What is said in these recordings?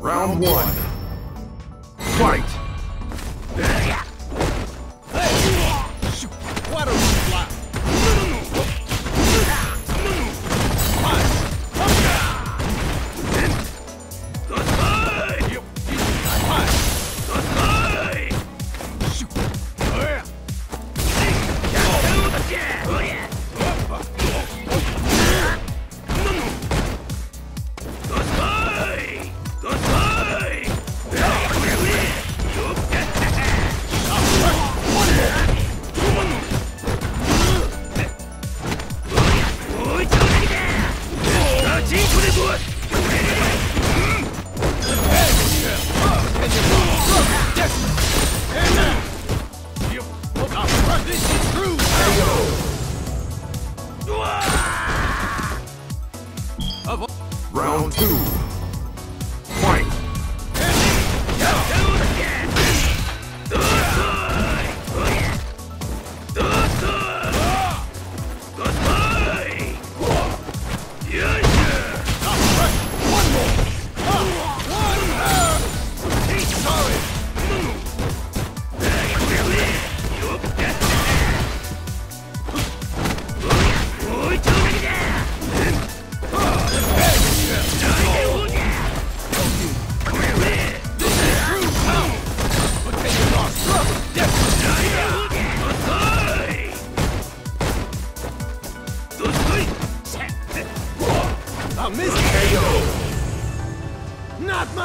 Round one. Fight! Round two.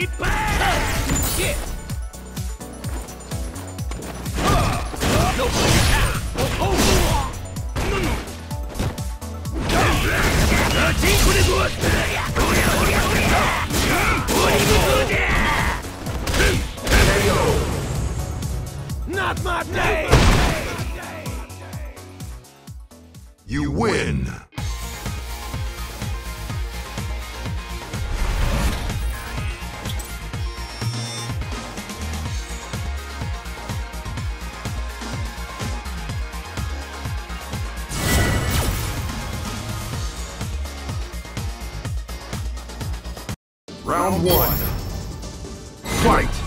Shit. No Not my day. You win! Round one. Fight!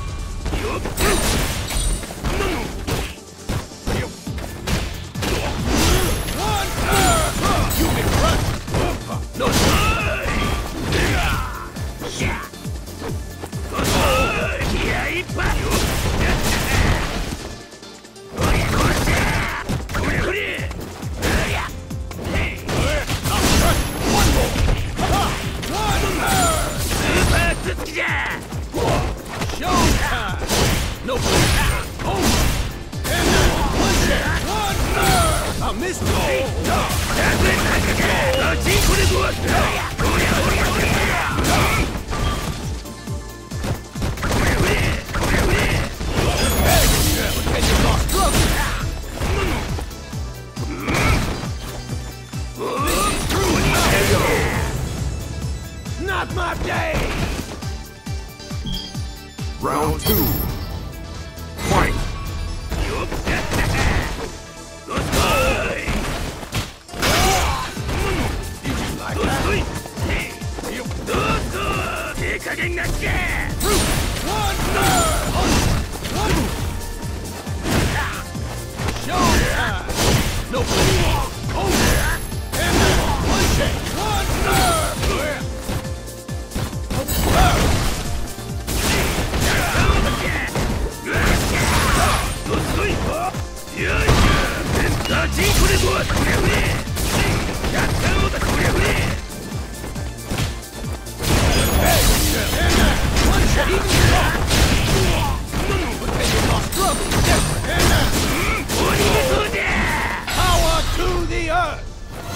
Not my day! Round two.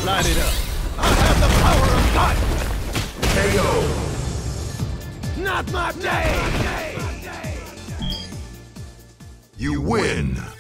Light it up. I have the power of. Not my day. You win.